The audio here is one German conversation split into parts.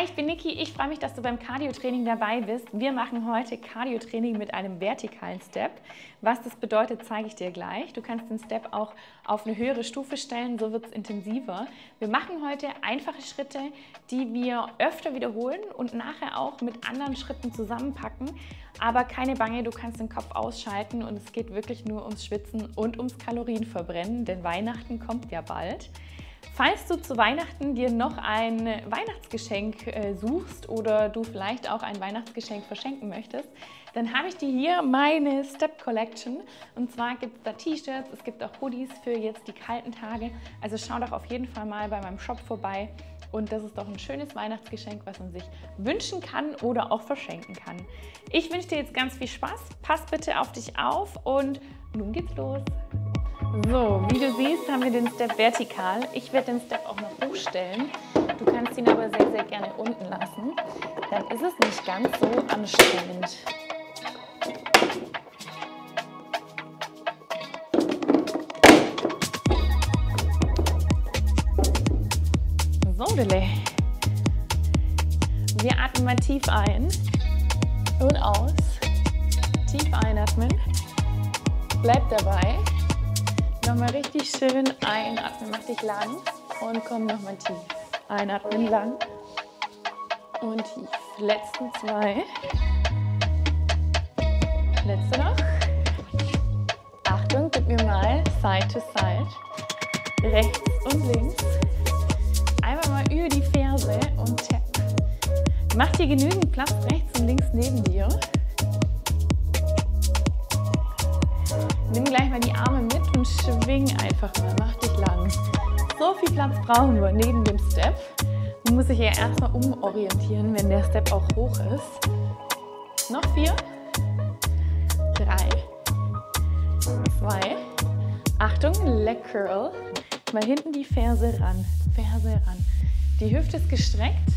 Hi, ich bin Niki. Ich freue mich, dass du beim Cardio-Training dabei bist. Wir machen heute Cardio-Training mit einem vertikalen Step. Was das bedeutet, zeige ich dir gleich. Du kannst den Step auch auf eine höhere Stufe stellen, so wird es intensiver. Wir machen heute einfache Schritte, die wir öfter wiederholen und nachher auch mit anderen Schritten zusammenpacken. Aber keine Bange, du kannst den Kopf ausschalten und es geht wirklich nur ums Schwitzen und ums Kalorienverbrennen, denn Weihnachten kommt ja bald. Falls du zu Weihnachten dir noch ein Weihnachtsgeschenk äh, suchst oder du vielleicht auch ein Weihnachtsgeschenk verschenken möchtest, dann habe ich dir hier meine Step Collection. Und zwar gibt es da T-Shirts, es gibt auch Hoodies für jetzt die kalten Tage. Also schau doch auf jeden Fall mal bei meinem Shop vorbei. Und das ist doch ein schönes Weihnachtsgeschenk, was man sich wünschen kann oder auch verschenken kann. Ich wünsche dir jetzt ganz viel Spaß. Pass bitte auf dich auf und nun geht's los. So, wie du siehst, haben wir den Step vertikal. Ich werde den Step auch noch hochstellen. Du kannst ihn aber sehr, sehr gerne unten lassen. Dann ist es nicht ganz so anstrengend. So, Dille. Wir atmen mal tief ein und aus. Tief einatmen. Bleib dabei. Nochmal richtig schön einatmen, mach dich lang und komm nochmal tief. Einatmen lang und tief. Letzten zwei. Letzte noch. Achtung, gib mir mal Side to Side. Rechts und links. Einmal mal über die Ferse und tap. Mach dir genügend Platz rechts und links neben dir. Nimm gleich mal die Arme mit und schwing einfach mal. Mach dich lang. So viel Platz brauchen wir neben dem Step. Man muss sich ja erstmal umorientieren, wenn der Step auch hoch ist. Noch vier. Drei. Zwei. Achtung, Leg Curl. Mal hinten die Ferse ran. Ferse ran. Die Hüfte ist gestreckt.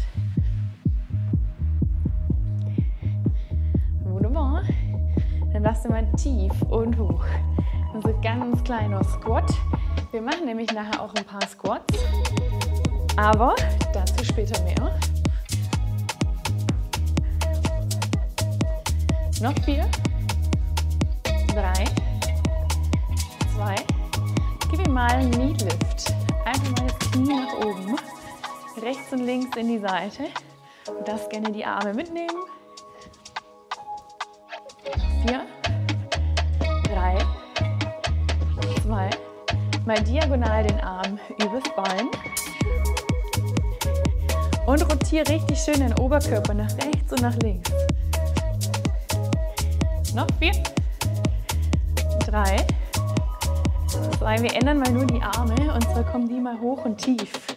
Wunderbar. Dann lass du mal tief und hoch. Also ganz kleiner Squat. Wir machen nämlich nachher auch ein paar Squats. Aber dazu später mehr. Noch vier. Drei. Zwei. Gib ihm mal einen Knee Lift. Einfach mal das Knie nach oben. Rechts und links in die Seite. Und das gerne die Arme mitnehmen. Vier, Mal diagonal den Arm übers Bein. Und rotiere richtig schön den Oberkörper nach rechts und nach links. Noch vier, drei, zwei. Wir ändern mal nur die Arme und zwar kommen die mal hoch und tief.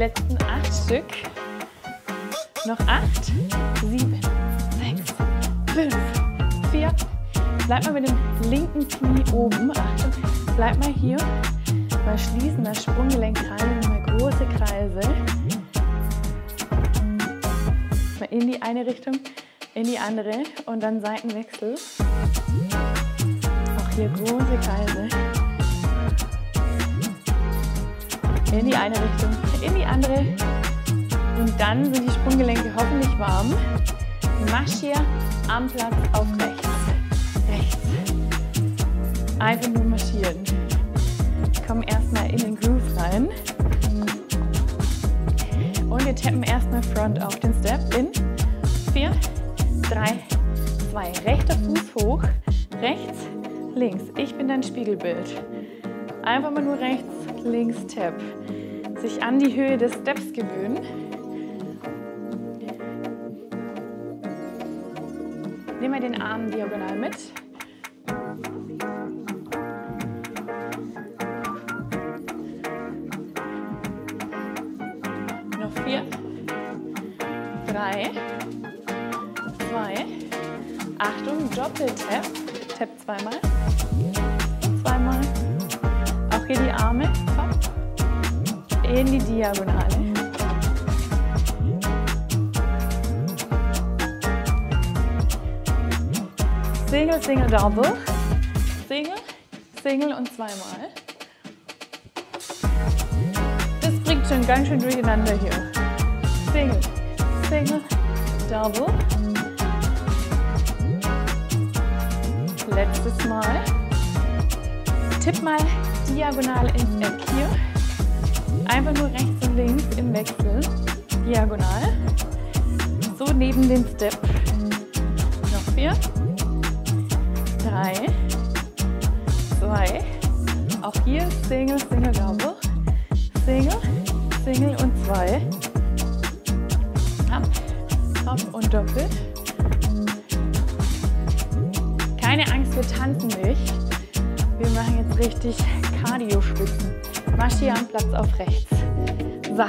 Letzten acht Stück. Noch acht, sieben, sechs, fünf, vier. Bleib mal mit dem linken Knie oben. Achtung. Bleib mal hier. Mal schließen das Sprunggelenk teilen. Mal große Kreise. Mal in die eine Richtung, in die andere und dann Seitenwechsel. Auch hier große Kreise. In die eine Richtung, in die andere. Und dann sind die Sprunggelenke hoffentlich warm. Marsch am Platz auf rechts. Rechts. Einfach nur marschieren. Komm erstmal in den Groove rein. Und wir tappen erstmal Front auf den Step in 4, 3, 2. Rechter Fuß hoch, rechts, links. Ich bin dein Spiegelbild. Einfach mal nur rechts, links, Tap. Sich an die Höhe des Steps gewöhnen. Nimm mal den Arm diagonal mit. Noch vier, drei, zwei. Achtung, Doppel-Tap. Tap zweimal. Zweimal. Hier die Arme. In die Diagonale. Single, Single, Double. Single, Single und zweimal. Das bringt schon ganz schön durcheinander hier. Single, Single, Double. Letztes Mal. Tipp mal diagonal ins Eck hier. Einfach nur rechts und links im Wechsel. Diagonal. So neben den Step. Noch vier. Drei. Zwei. Auch hier Single, Single, Double. Single, Single und zwei. Ab, ab und doppelt. Keine Angst, wir tanzen nicht. Richtig am Platz auf rechts. So.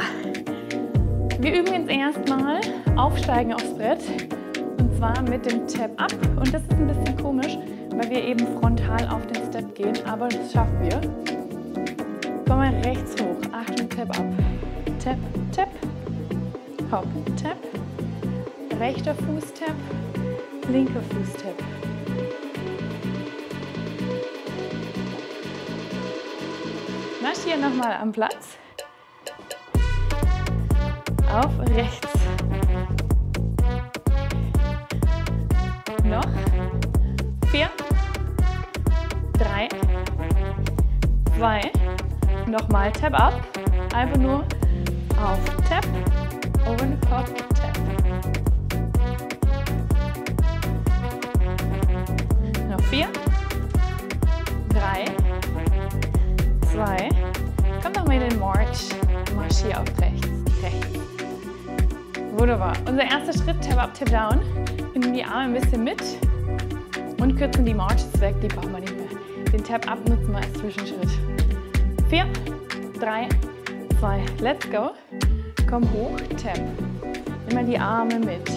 Wir üben jetzt erstmal Aufsteigen aufs Brett. Und zwar mit dem Tap Up. Und das ist ein bisschen komisch, weil wir eben frontal auf den Step gehen. Aber das schaffen wir. Kommen wir rechts hoch. Achtung, Tap Up. Tap, Tap. Hopp, Tap. Rechter Fuß Tap. Linker Fuß Tap. Marschier nochmal am Platz. Auf rechts. Noch. Vier. Drei. Zwei. Nochmal Tap up. Einfach nur auf Tap und Hop Tap. 2. Komm nochmal in den March. Marschier auf rechts. Rechts. Wunderbar. Unser erster Schritt, Tap Up, Tap Down. Wir nehmen die Arme ein bisschen mit und kürzen die Marches weg, die brauchen wir nicht mehr. Den Tap Up nutzen wir als Zwischenschritt. 4, 3, 2, let's go. Komm hoch, Tap. Nimm mal die Arme mit.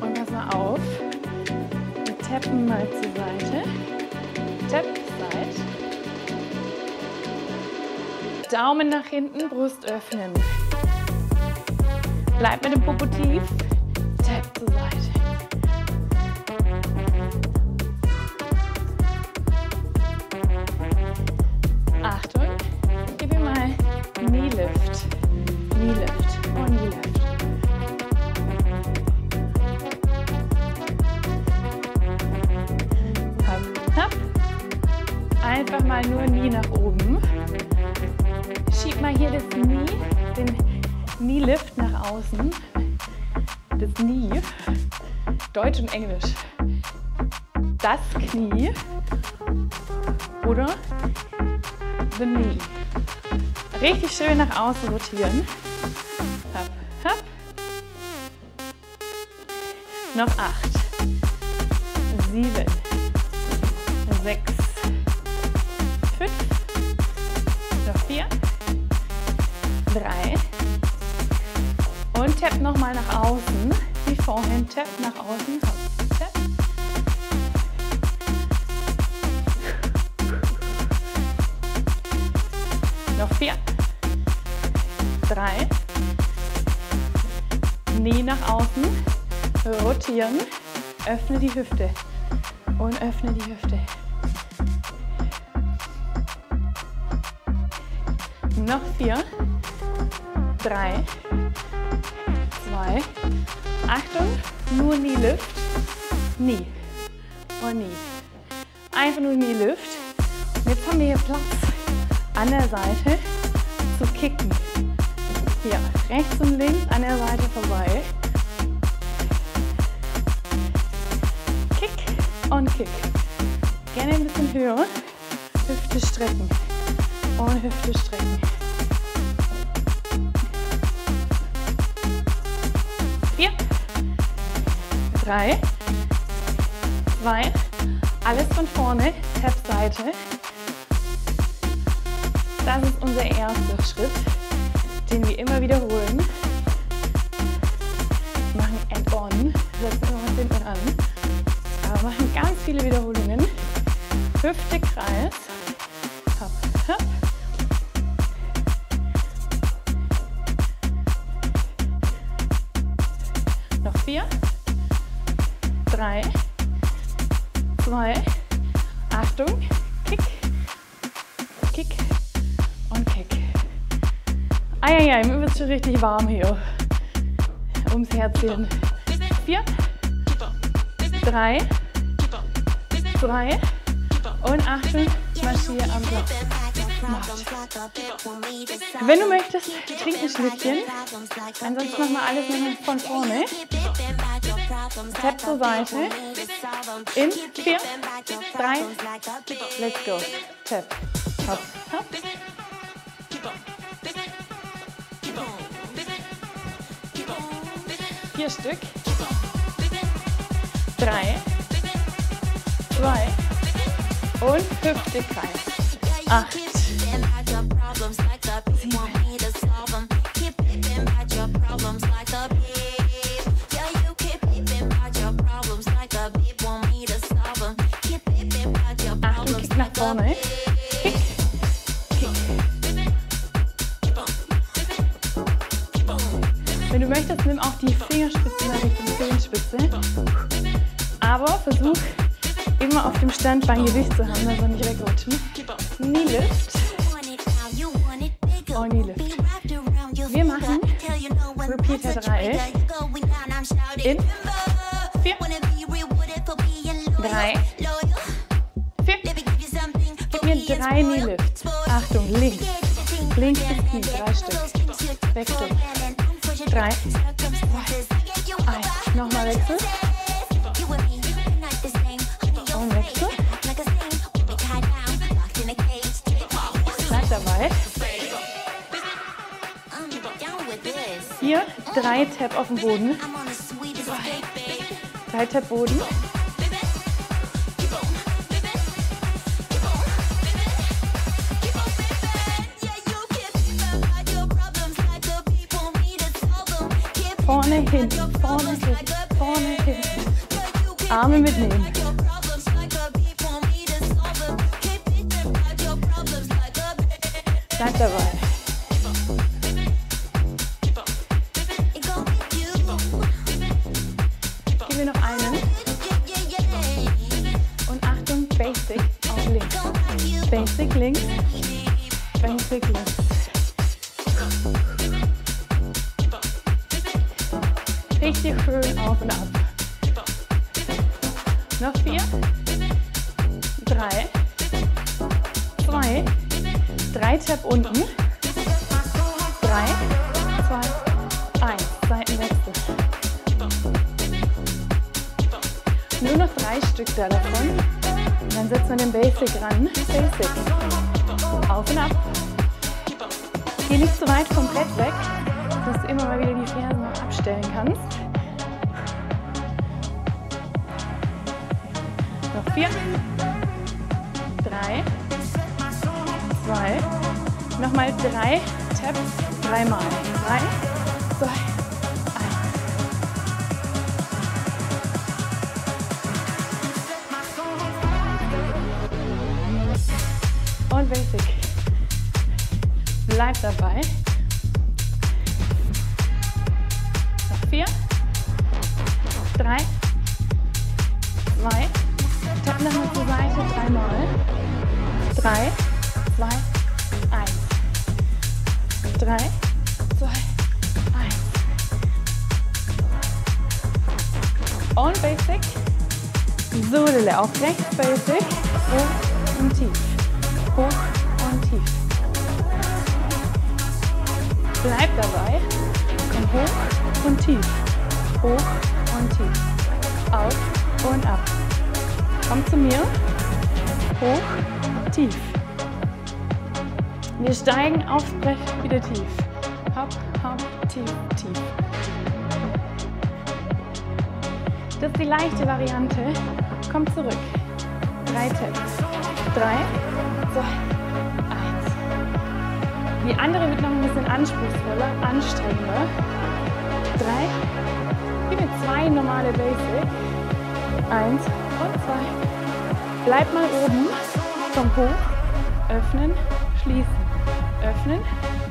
Und pass mal auf. Wir tappen mal zur Seite. Tap, Daumen nach hinten, Brust öffnen. Bleib mit dem Popo tief. Deutsch und Englisch. Das Knie oder the knee. Richtig schön nach außen rotieren. Hopp, hopp. Noch acht, vorhin, tap nach außen, tap. Noch vier, drei, Knie nach außen, rotieren, öffne die Hüfte. Und öffne die Hüfte. Noch vier, drei, zwei, Achtung, nur Knee Lift, Knee und Knee. Einfach nur Knee Lift. Jetzt haben wir hier Platz an der Seite zu kicken. Hier, rechts und links an der Seite vorbei. Kick und Kick. Gerne ein bisschen höher. Hüfte strecken und Hüfte strecken. Drei, zwei, alles von vorne, Tap-Seite. Das ist unser erster Schritt, den wir immer wiederholen. Machen Add-on, setzen immer was hinten an. Aber machen ganz viele Wiederholungen. Hüfte, Kreis. Schon richtig warm hier. Ums Herzchen. Vier, drei, zwei. Und Achtung, marschiere am Block. Wenn du möchtest, trink ein Schlückchen. Ansonsten machen wir alles nochmal von vorne. Tap zur Seite. In 4, 3, let's go. Tap. Hopp, hopp. Vier Stück. Drei, zwei und fünfte Kreis. Acht. Immer auf dem Standbein Gewicht zu haben, also nicht wegrutschen. Knee Lift. Oh, Knee Lift. Wir machen Repeater 3 in 4, 3, drei Knee Lift. Achtung, links. Links bis Knie, drei Stück. Wechsel. Drei. Eins. Nochmal Wechsel. drei Tap auf dem Boden. Drei Tap Boden. Vorne hin, vorne hin, vorne hin. Arme mitnehmen. Bleib dabei. Basic ran. Basic. Auf und ab. Geh nicht zu weit komplett weg, dass du immer mal wieder die Fersen noch abstellen kannst. Noch vier, drei, zwei, nochmal drei Taps, dreimal. Drei, zwei, dabei. Und ab. Komm zu mir. Hoch, tief. Wir steigen aufs Brett wieder tief. Hopp, hopp, tief, tief. Das ist die leichte Variante. Komm zurück. Drei Taps. Drei, zwei, eins. Die andere wird noch ein bisschen anspruchsvoller, anstrengender. Drei. Gib mir zwei normale Basic. Eins und zwei. Bleib mal oben. Komm hoch. Öffnen, schließen. Öffnen,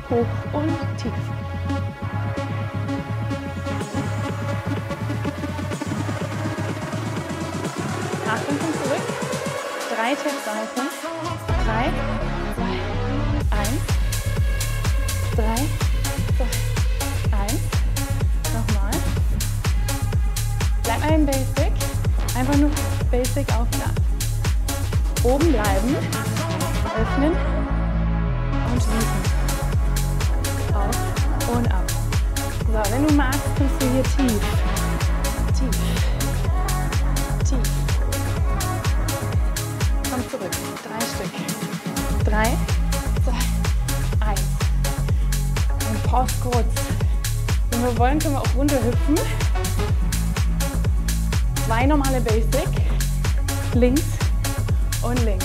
hoch und tief. Drei Taps Seite. Drei, zwei, eins. Drei, zwei, eins. Nochmal. Bleib mal im Basic. Einfach nur Basic auf ab. Oben bleiben. Öffnen und schließen. Auf und ab. So, wenn du magst, kommst du hier tief. Tief. Tief. Komm zurück. Drei Stück. Drei, zwei, eins. Und pause kurz. Wenn wir wollen, können wir auch runterhüpfen. Zwei normale Basic. Links und links.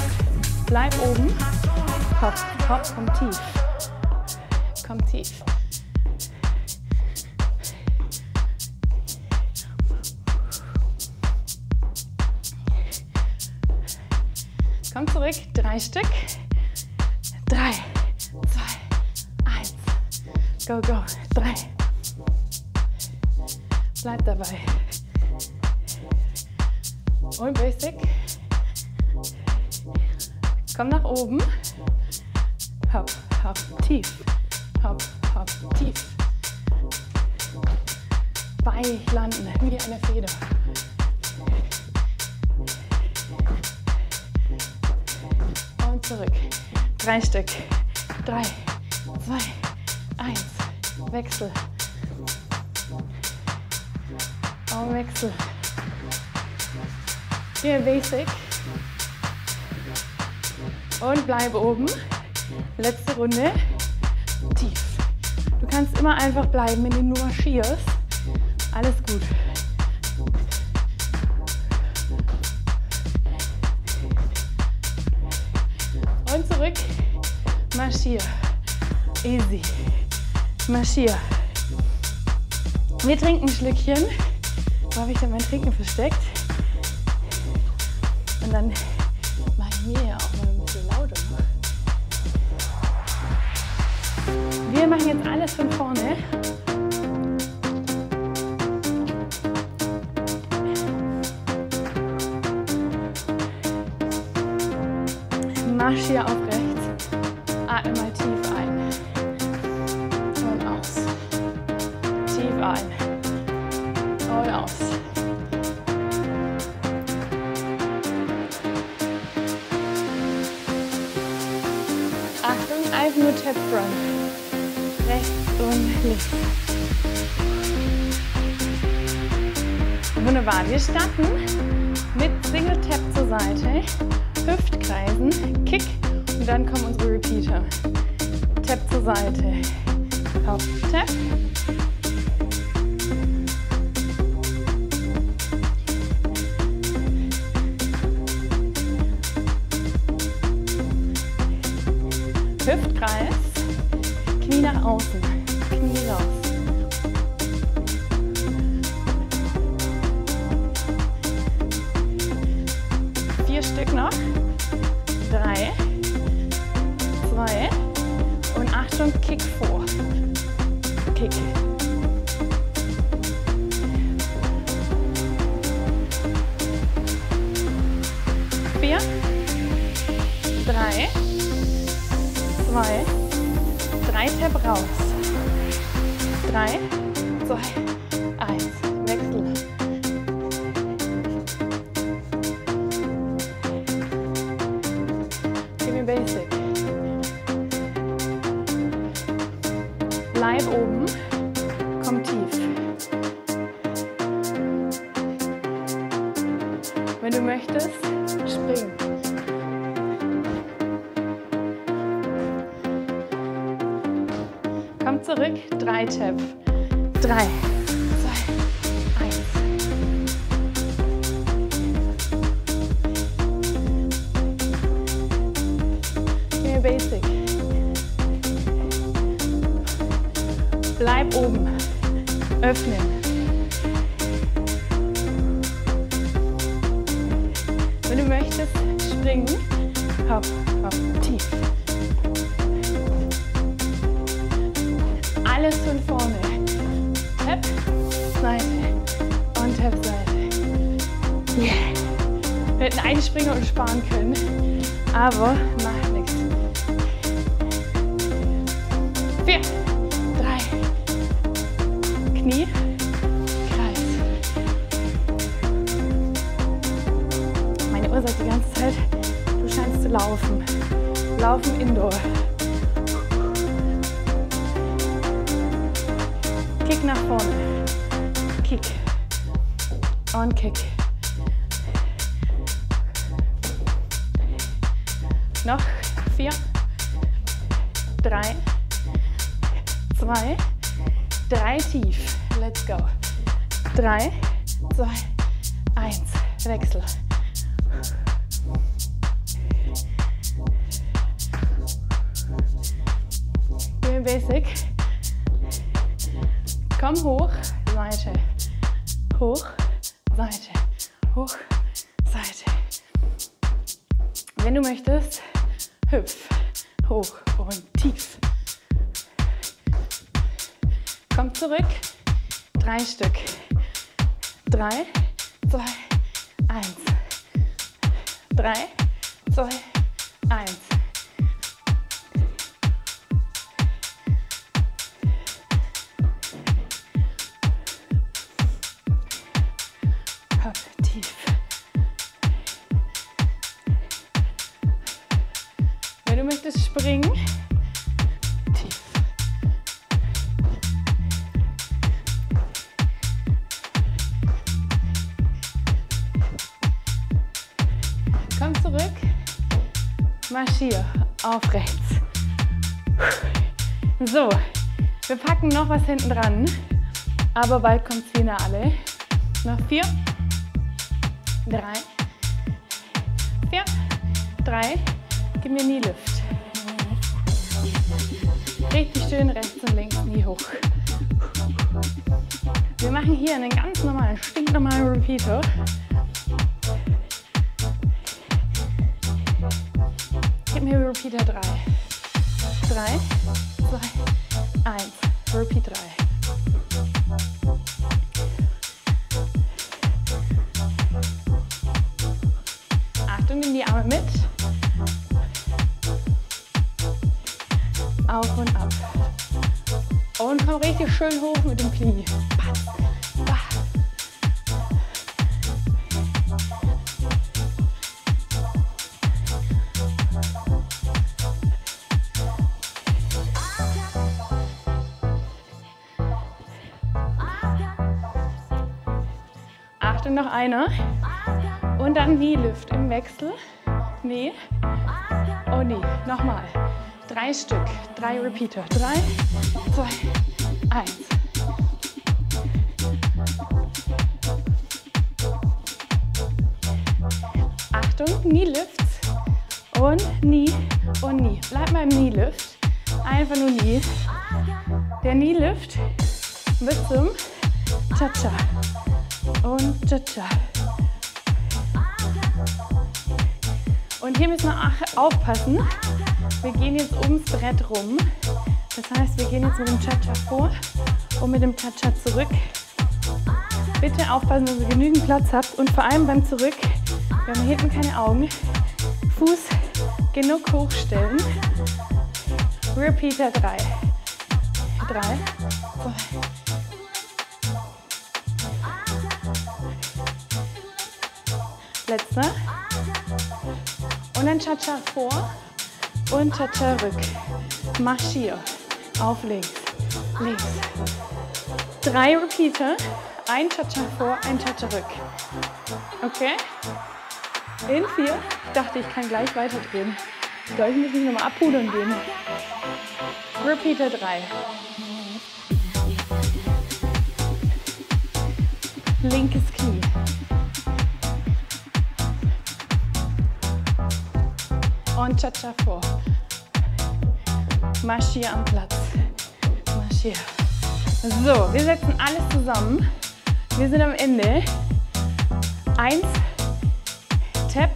Bleib oben. Hopp, hopp, komm tief. Komm tief. Komm zurück. Drei Stück. Drei, zwei, eins. Go, go. Drei. Bleib dabei. Und Basic. Komm nach oben. Hopp, hopp, tief. Hopp, hopp, tief. Weich landen, wie eine Feder. Und zurück. Drei Stück. Drei, zwei, eins. Wechsel. Und Wechsel. Hier Basic. Und bleib oben. Letzte Runde. Tief. Du kannst immer einfach bleiben, wenn du nur marschierst. Alles gut. Und zurück. Marschier. Easy. Marschier. Wir trinken ein Schlückchen. Wo habe ich denn mein Trinken versteckt? Und dann mache ich mir ja auch mal ein bisschen lauter. Wir machen jetzt alles von vorne. Wir starten mit Single Tap zur Seite, Hüftkreisen, Kick und dann kommen unsere Repeater. Tap zur Seite, Hop, Tap. Hüftkreis, Knie nach außen, Knie raus. Stück noch. Drei, zwei und Achtung, Kick vor. Kick. Vier, drei, zwei, drei Tap raus. Drei, zwei, eins. Wechsel. Give me basic. Bleib oben, Seite. Yeah. hätten einspringen und sparen können. Aber macht nichts. Vier, drei, Knie, Kreis. Meine Uhr sagt die ganze Zeit, du scheinst zu laufen. Laufen Indoor. Kick nach vorne. Kick. Und Kick. Noch vier, drei, zwei, drei tief. Let's go. Drei, zwei, eins. Wechsel. Doing basic. Komm hoch, Seite. Hoch, Seite. Hoch, Seite. Wenn du möchtest, hüpf, hoch und tief. Komm zurück. Drei Stück. Drei, zwei, eins. Drei, zwei, eins. So, wir packen noch was hinten dran, aber bald kommt das Finale. Noch vier, drei, vier, drei. Gib mir nie Lift. Richtig schön rechts und links, nie hoch. Wir machen hier einen ganz normalen, stinknormalen Repeater. Gib mir Repeater 3. 3, 2, 1. Repeat 3. Achtung, nimm die Arme mit. Auf und ab. Und komm richtig schön hoch mit dem Knie. Batz, Achtung, noch einer. Und dann Knielift im Wechsel. Knee und Knee. Nochmal. Drei Stück. Drei Repeater. Drei, zwei, eins. Achtung, Knielifts und Knie und Knie. Bleib mal im Knielift. Einfach nur Knie. Der Knielift wird zum Cha-Cha und Cha-Cha. Und hier müssen wir aufpassen. Wir gehen jetzt ums Brett rum. Das heißt, wir gehen jetzt mit dem Cha-Cha vor und mit dem Cha-Cha zurück. Bitte aufpassen, dass ihr genügend Platz habt und vor allem beim Zurück, wir haben hinten keine Augen, Fuß genug hochstellen. Repeater 3. 3, 2, letzter. Und dann Cha-Cha vor und Cha-Cha rück. Marschier. Auf links, links. Drei Repeater. Ein Cha-Cha vor, ein Cha-Cha rück. Okay? In vier. Ich dachte, ich kann gleich weiterdrehen. Glaube, ich mich nochmal abpudern gehen. Repeater 3. Linkes Knie. Cha-Cha vor. Marschier am Platz. Marschier. So, wir setzen alles zusammen. Wir sind am Ende. Eins. Tap.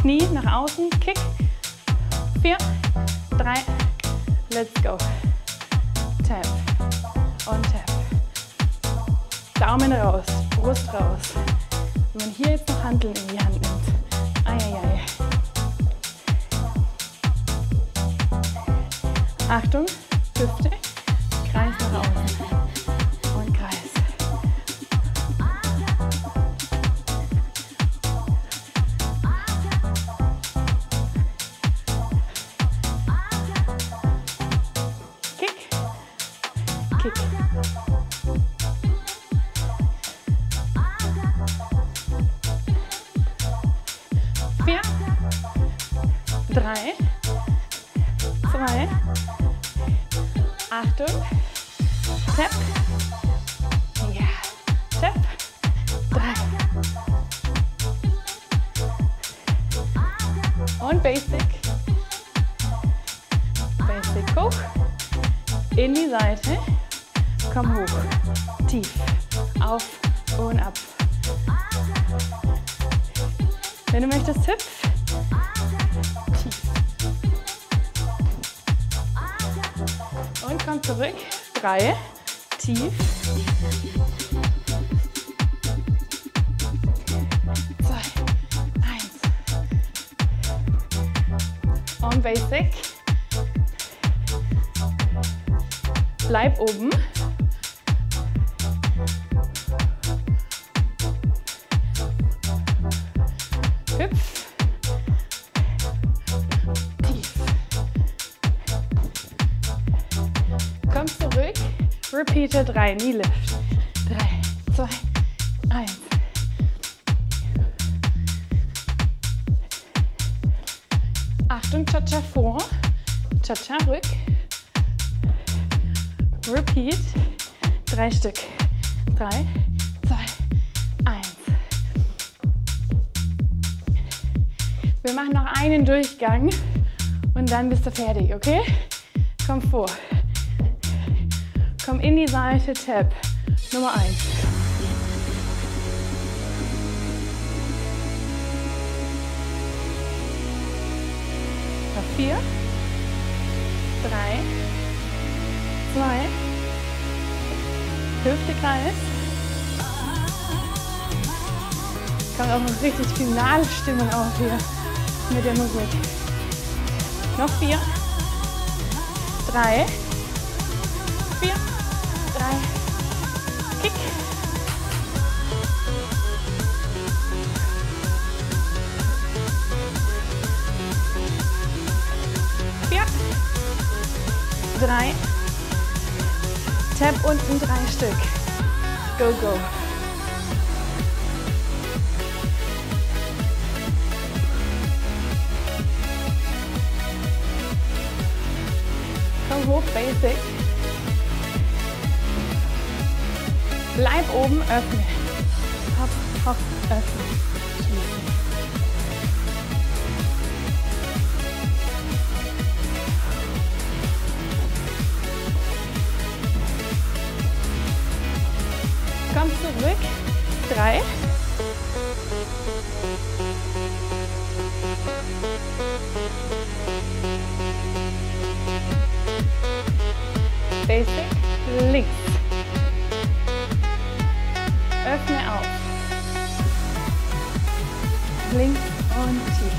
Knie nach außen. Kick. Vier. Drei. Let's go. Tap. Und Tap. Daumen raus. Brust raus. Wenn man hier jetzt noch Handeln in die Hand nimmt. Achtung, Hüfte, Und Basic, Basic hoch, in die Seite, komm hoch, tief, auf und ab. Wenn du möchtest, hüpf. Tief. Und komm zurück. Drei. Tief. Basic. Bleib oben. Hüpf. Tief. Komm zurück. Repeater 3. Knee lift. Cha-Cha vor. Cha-Cha rück. Repeat. Drei Stück. Drei, zwei, eins. Wir machen noch einen Durchgang und dann bist du fertig, okay? Komm vor. Komm in die Seite, Tap. Nummer eins. Vier, drei, zwei, Hüfte Kreis. Kommt auch noch richtig finale Stimmung auf hier mit der Musik. Noch vier, drei, Stück. Go, go. Komm hoch, basic. Bleib oben, öffne. Hopp, hopp, öffne. Basic. Links. Öffne auf. Links und tief.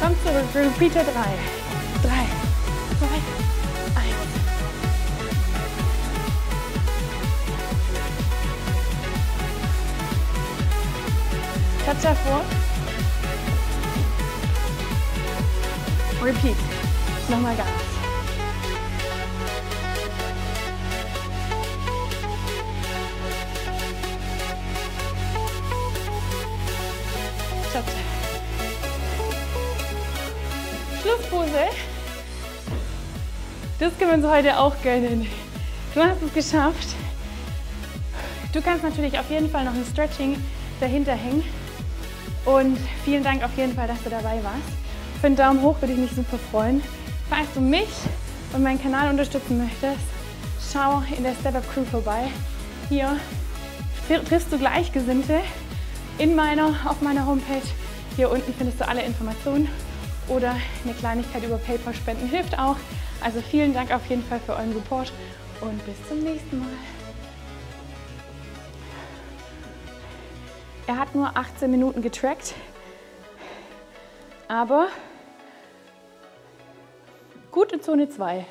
Komm zurück, Repeater 3. Touch davor. Repeat. Nochmal Gas. Touch. Schlusspose. Das können wir uns heute auch gönnen. Du hast es geschafft. Du kannst natürlich auf jeden Fall noch ein Stretching dahinter hängen. Und vielen Dank auf jeden Fall, dass du dabei warst. Für einen Daumen hoch würde ich mich super freuen. Falls du mich und meinen Kanal unterstützen möchtest, schau in der Step Up Crew vorbei. Hier triffst du Gleichgesinnte in meiner, auf meiner Homepage. Hier unten findest du alle Informationen. oder eine Kleinigkeit über PayPal spenden hilft auch. Also vielen Dank auf jeden Fall für euren Support und bis zum nächsten Mal. Er hat nur 18 Minuten getrackt, aber gut in Zone 2.